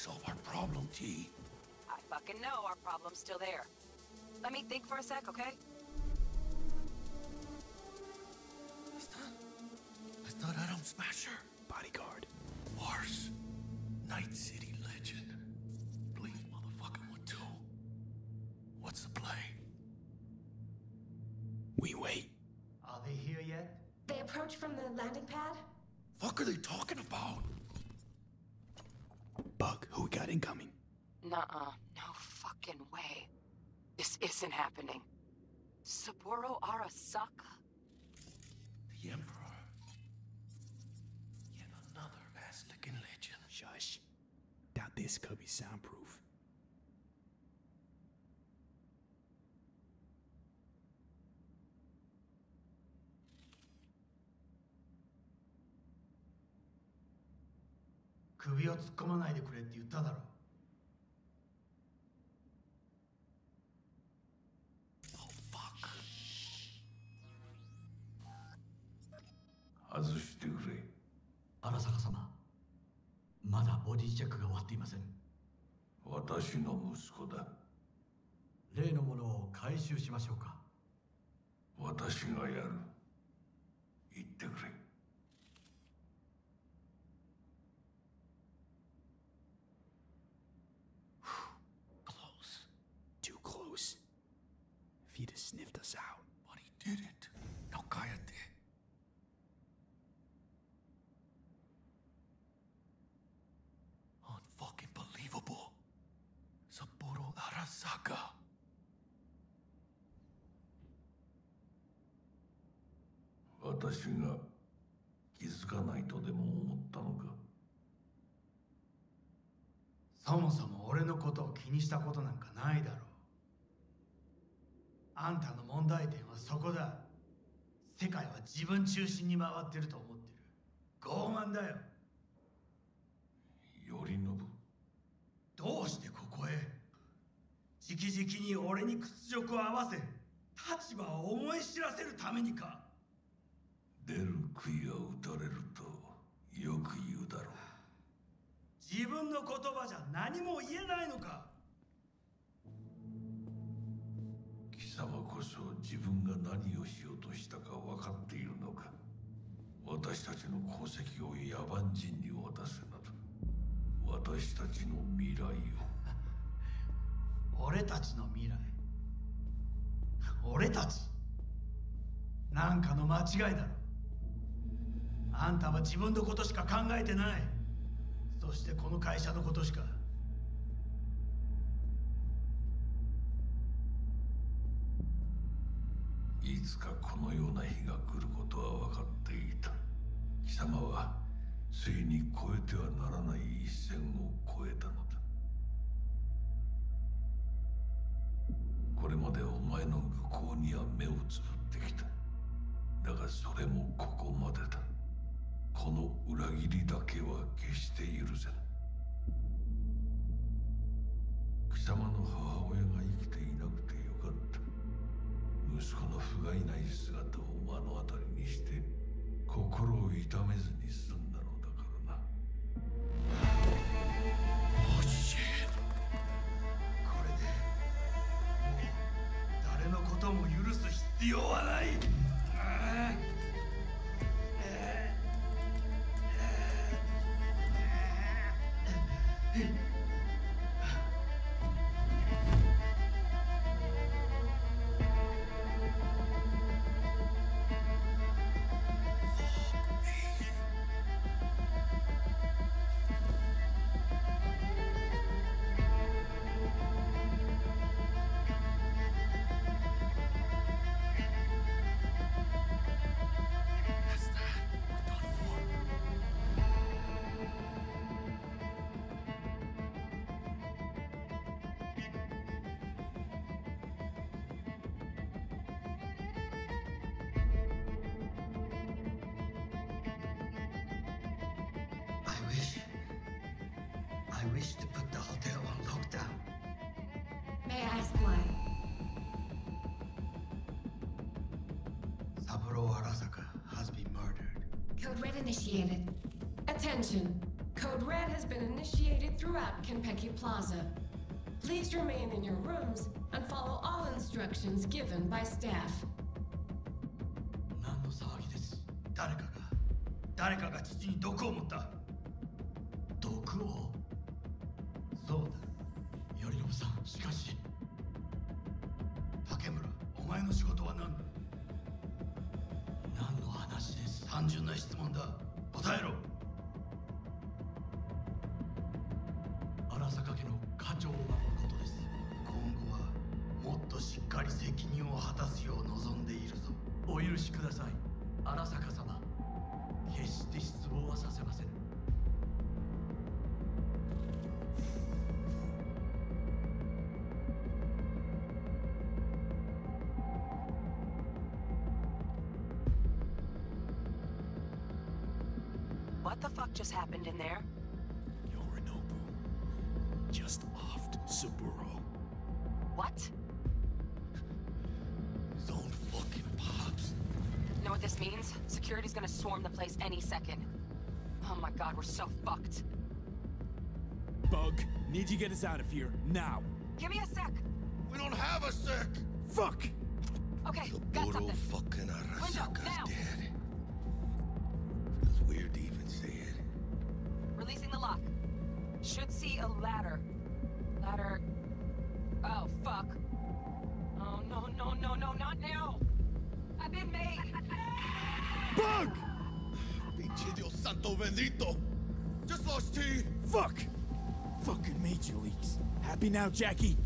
Which don't solve our problem, T. I fucking know our problem's still there. Let me think for a sec, okay? Is that... Is that Adam Smasher? Bodyguard. Mars. Night City legend. Please, motherfucking one too. What's the play? We wait. Are they here yet? They approach from the landing pad? Fuck are they talking about? Bug, who we got incoming? Nuh-uh. No fucking way. This isn't happening. Saburo Arasaka? The Emperor. Yet another ass-licking legend. Shush. Doubt this could be soundproof. “首を突っ込まないでくれ”って言っただろ Oh, fuck. 外してくれ。荒坂様まだボディチェックが終わっていません。私の息子だ。例のものを回収しましょうか。私がやる。言ってくれ he'd have sniffed us out. But he didn't. Now cállate. Unfucking believable. Saburo Arasaka. 私が気づかないとでも思ったのかそもそも俺のことを気にしたことなんかないだろう あんたの問題点はそこだ。世界は自分中心に回ってると思ってる。傲慢だよ。頼信。どうしてここへ？直々に俺に屈辱を合わせ立場を思い知らせるためにか。出る杭は打たれるとよく言うだろう。自分の言葉じゃ何も言えないのか様こそ自分が何をしようとしたか分かっているのか。私たちの功績を野蛮人に渡すなど。私たちの未来を。俺たちの未来？俺たち？なんかの間違いだろ。あんたは自分のことしか考えてない。そしてこの会社のことしかつかこのような日が来ることは分かっていた。貴様はついに越えてはならない一線を越えたのだ。これまでお前の愚行には目をつぶってきた。だがそれもここまでだ。この裏切りだけは決して許せぬ。貴様の母親が生きて息子の不甲斐ない姿を目の当たりにして心を痛めずに済んだ。initiated. Attention! Code Red has been initiated throughout Konpeki Plaza. Please remain in your rooms and follow all instructions given by staff. 何の騒ぎです誰かが誰かが父に毒を持った毒をそうだ頼信さんしかし竹村お前の仕事は何だです単純な質問だ。答えろ。荒坂家の課長を守ることです。今後はもっとしっかり責任を果たすよう望んでいるぞ。お許しください。荒坂様。決して失望はさせません。What the fuck just happened in there? Yorinobu just offed Saburo. What? His own fucking pops. Know what this means? Security's gonna swarm the place any second. Oh my god, we're so fucked. Bug, need you get us out of here now. Give me a sec. We don't have a sec. Fuck! Okay, got Saburo something. fucking Arasaka's now. dead. A ladder. Ladder. Oh, fuck. Oh, no, no, no, no, not now! I've been made! Bug! Pinche Dios santo bendito. Just lost T. Fuck! Fucking major leagues. Happy now, Jackie?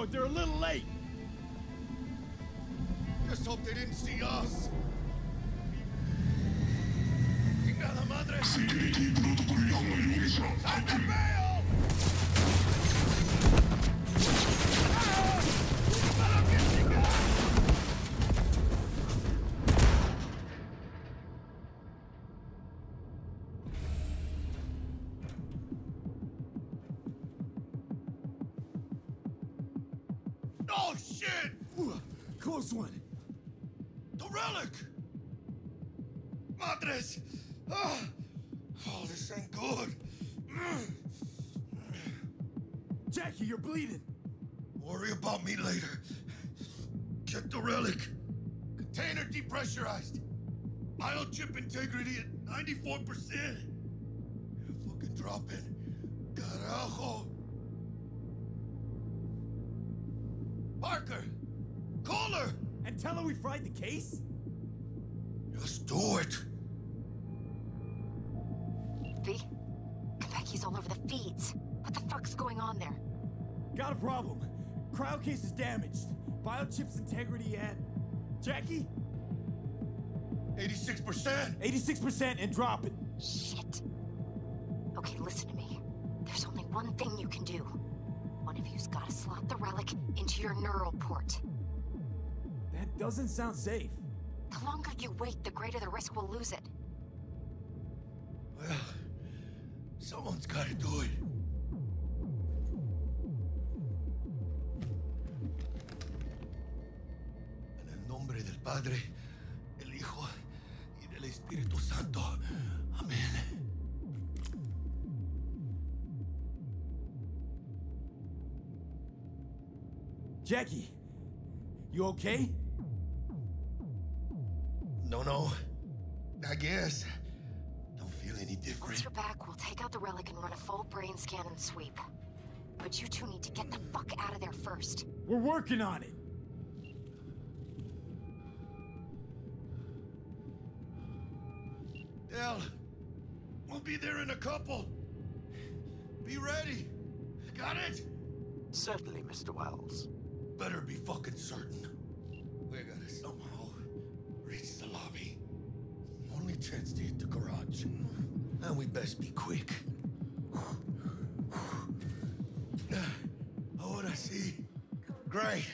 Here for Saburo, they're a little late. Just hope they didn't see us. Oh shit! Ooh, close one. The relic! Madres! Ah! Oh, this ain't good. Jackie, you're bleeding. Worry about me later. Get the relic. Container depressurized. Biochip integrity at 94%. Fucking dropping. Carajo. We fried the case? Just do it. V? Konpeki's all over the feeds. What the fuck's going on there? Got a problem. Cryo case is damaged. Biochip's integrity at... Jackie? 86%. 86% and dropping. Shit. Okay, listen to me. There's only one thing you can do. One of you's gotta slot the relic into your neural port. That doesn't sound safe. The longer you wait, the greater the risk we'll lose it. Well, someone's gotta do it. En el nombre del Padre, el Hijo y del Espíritu Santo. Amén. Jackie, you okay? No, no. I guess. Don't feel any different. Once different. you're back, we'll take out the relic and run a full brain scan and sweep. But you two need to get the fuck out of there first. We're working on it. Dell, we'll be there in a couple. Be ready. Got it? Certainly, Mr. Wells. Better be fucking certain. We gotta somehow chance to hit the garage. And we best be quick. Ahora see. Great.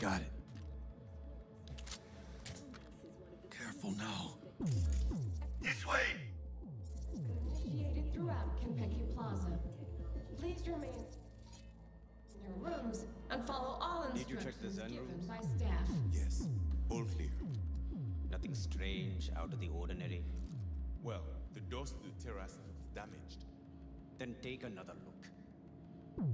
Got it. Careful now. This way! Initiated throughout Konpeki Plaza. Please remain in your rooms and follow all Did check the instructions given rooms? by staff. Yes, all clear. Nothing strange, out of the ordinary. Well, the doors to the terrace is damaged. Then take another look.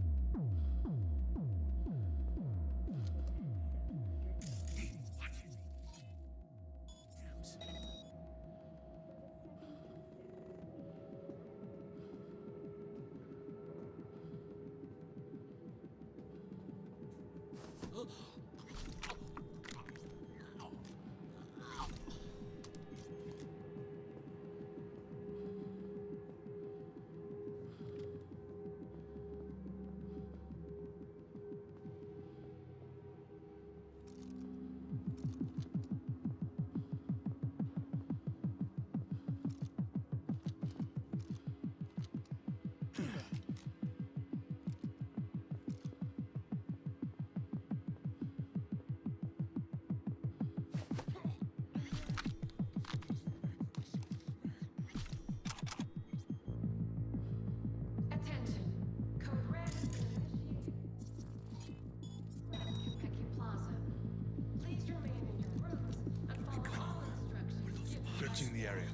Searching the area.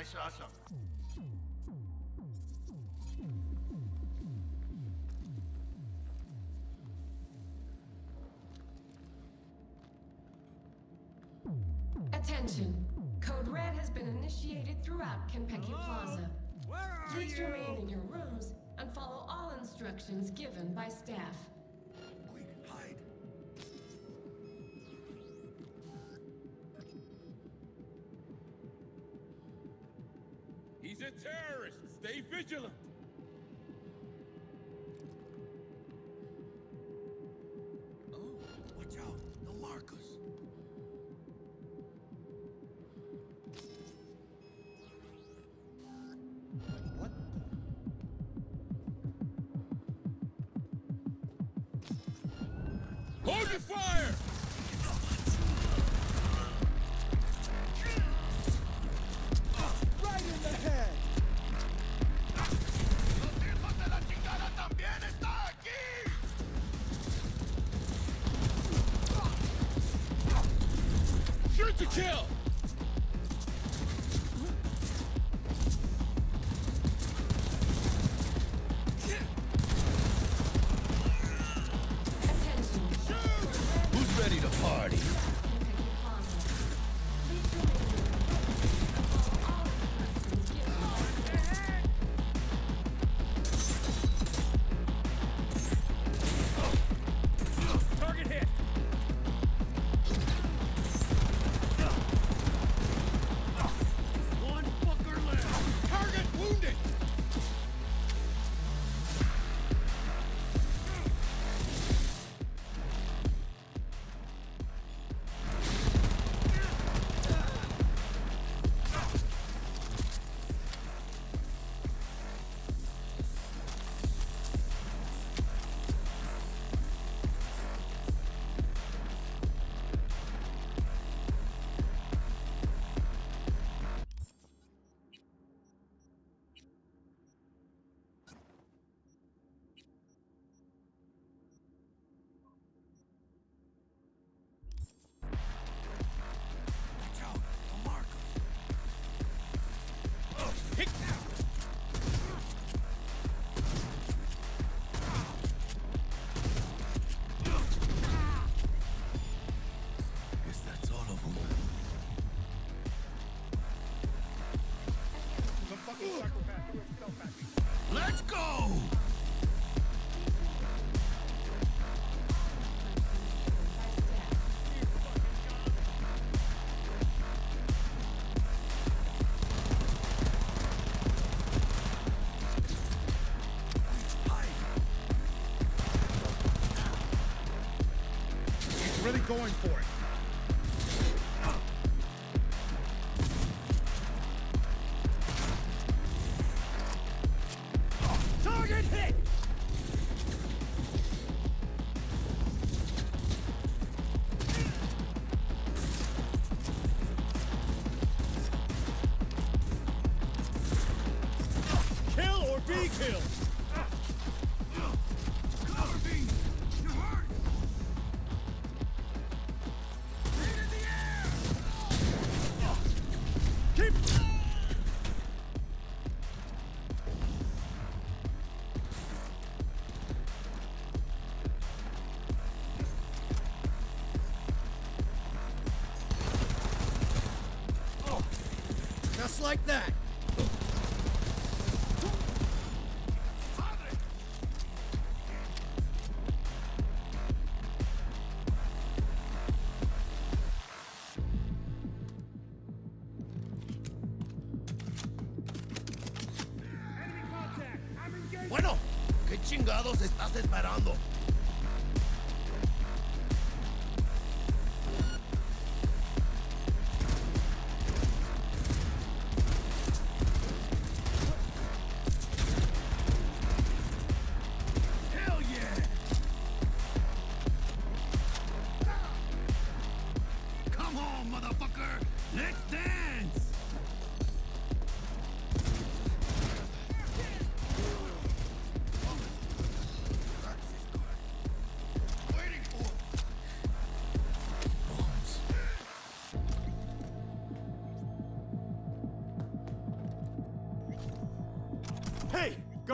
I saw something. Attention. Code Red has been initiated throughout Konpeki Plaza. Please remain in your rooms and follow all instructions given by staff. He's a terrorist. Stay vigilant. Oh, watch out. They'll mark. What? Hold your fire! really going for it. Like that.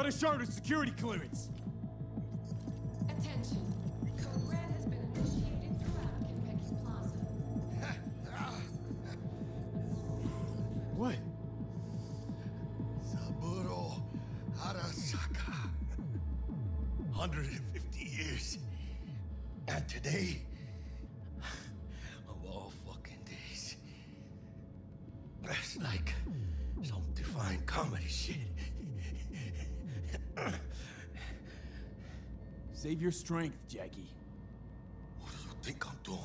A charter security clearance! Your strength, Jackie. What do you think I'm doing?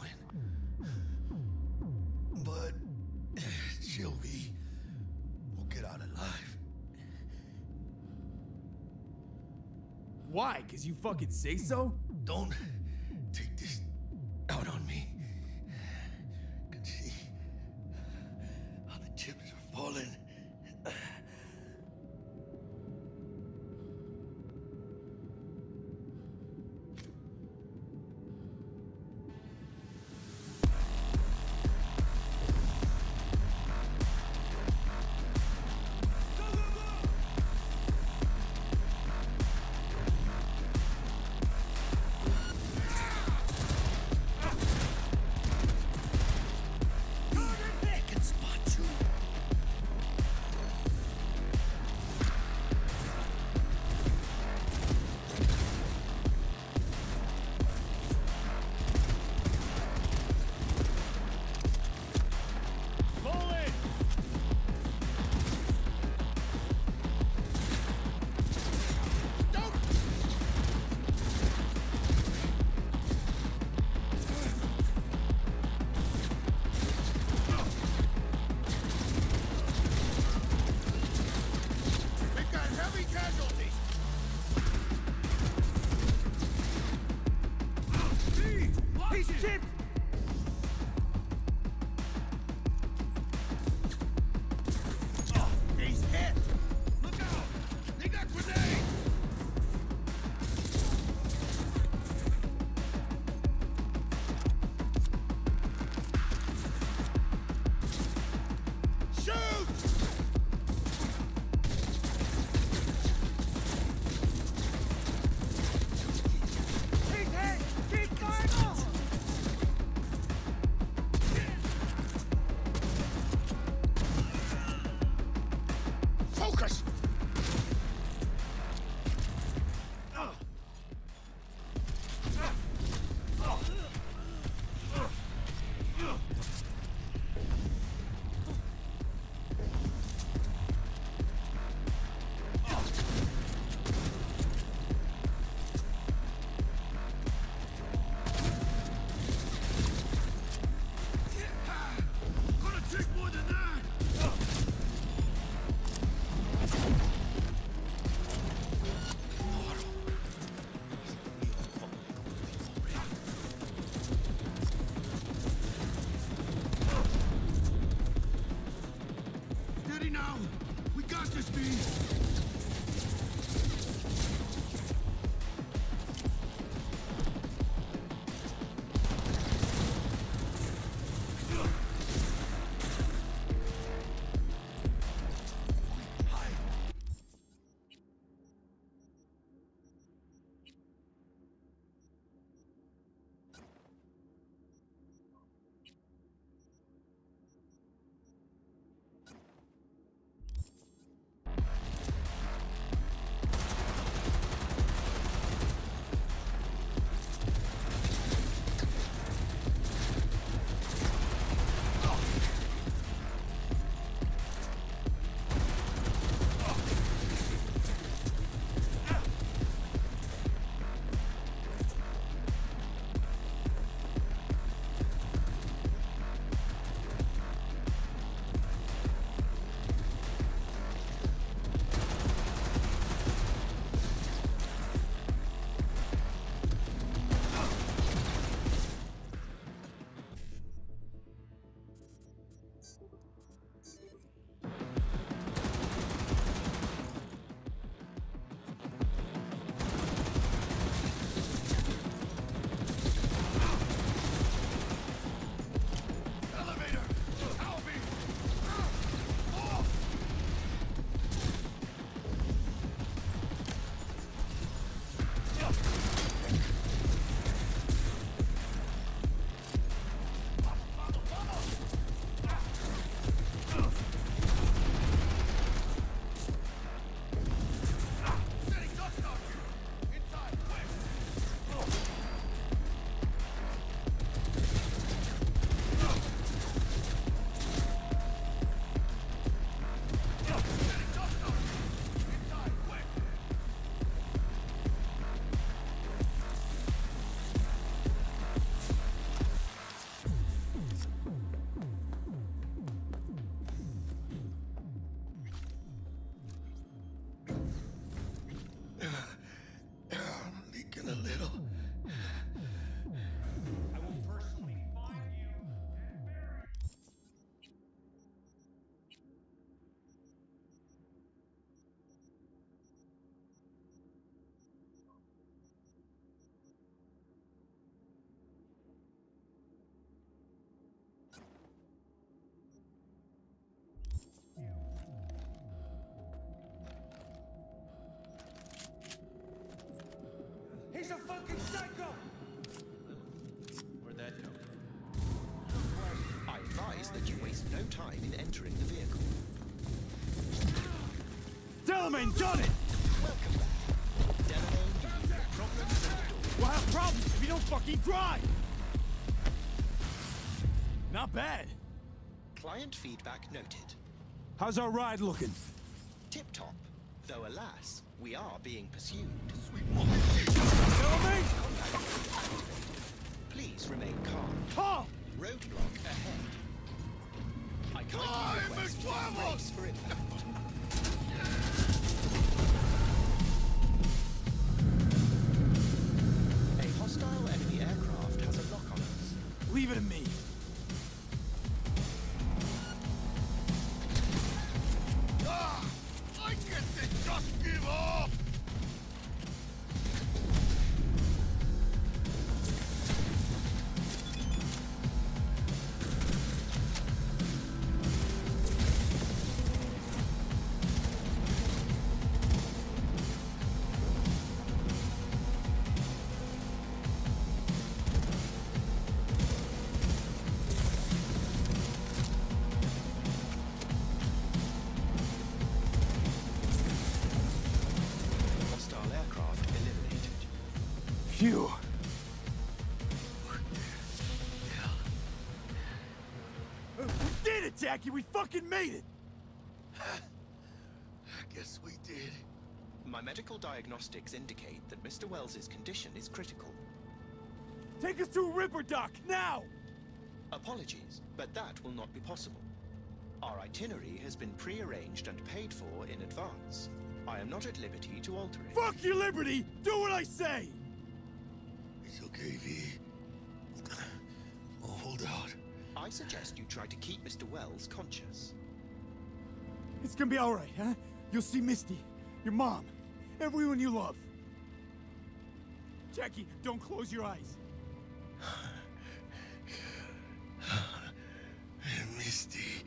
But Sylvie will get out alive. Why? Cause you fucking say so? Don't entering the vehicle. Delamain done it! Welcome back. Delamain, you leave the problems at the door. We'll have problems if you don't fucking drive! Not bad. Client feedback noted. How's our ride looking? Tip-top. Though alas, we are being pursued. Delamain! Please remain calm. Calm! Roadblock ahead. I kindly Time request is you travel! brace for impact. A hostile enemy aircraft has a lock on us. Leave it to me. Phew. We did it, Jackie! We fucking made it! I guess we did. My medical diagnostics indicate that Mr. Wells's condition is critical. Take us to a Ripperdoc, now! Apologies, but that will not be possible. Our itinerary has been pre-arranged and paid for in advance. I am not at liberty to alter it. Fuck your liberty! Do what I say! It's okay, V. I'll hold out. I suggest you try to keep Mr. Wells conscious. It's gonna be alright, huh? You'll see Misty, your mom, everyone you love. Jackie, don't close your eyes. Misty,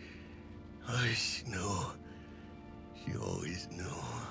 I know. You always know.